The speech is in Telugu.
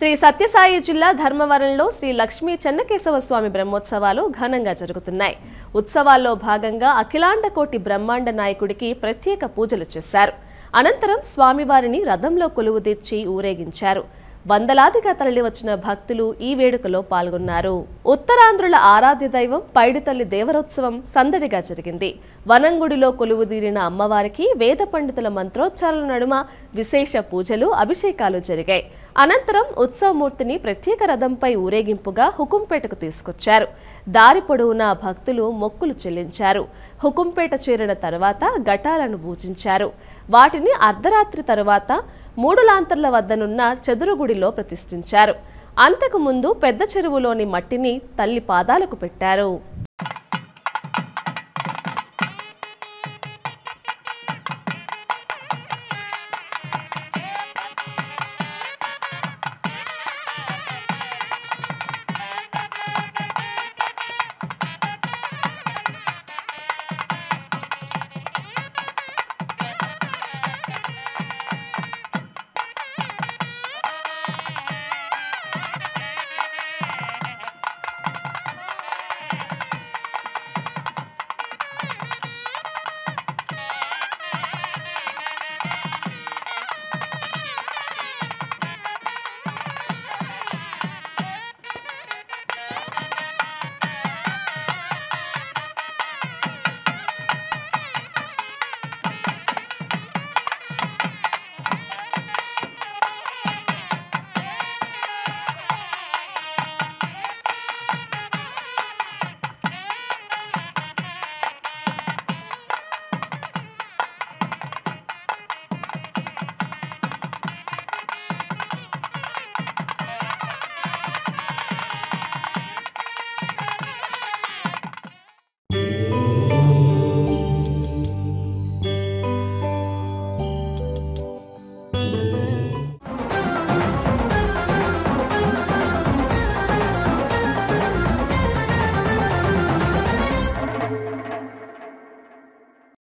శ్రీ సత్యసాయి జిల్లా ధర్మవరంలో శ్రీ లక్ష్మీ చెన్నకేశవ స్వామి బ్రహ్మోత్సవాలు ఘనంగా జరుగుతున్నాయి. ఉత్సవాల్లో భాగంగా అఖిలాండ కోటి బ్రహ్మాండ నాయకుడికి ప్రత్యేక పూజలు చేశారు. అనంతరం స్వామివారిని రథంలో కొలువుదీర్చి ఊరేగించారు. వందలాదిగా తరలివచ్చిన భక్తులు ఈ వేడుకలో పాల్గొన్నారు. ఉత్తరాంధ్రుల ఆరాధ్య దైవం పైడితల్లి దేవరోత్సవం సందడిగా జరిగింది. వనంగుడిలో కొలువుదీరిన అమ్మవారికి వేద పండితుల మంత్రోచ్చారణ నడుమ విశేష పూజలు అభిషేకాలు జరిగాయి. అనంతరం ఉత్సవమూర్తిని ప్రత్యేక రథంపై ఊరేగింపుగా హుకుంపేటకు తీసుకొచ్చారు. దారి పొడవునా భక్తులు మొక్కులు చెల్లించారు. హుకుంపేట చేరిన తర్వాత ఘటాలను పూజించారు. వాటిని అర్ధరాత్రి తరువాత మూడు లాంతర్ల వద్దనున్న గుడిలో ప్రతిష్ఠించారు. అంతకు ముందు పెద్ద చెరువులోని మట్టిని తల్లి పాదాలకు పెట్టారు.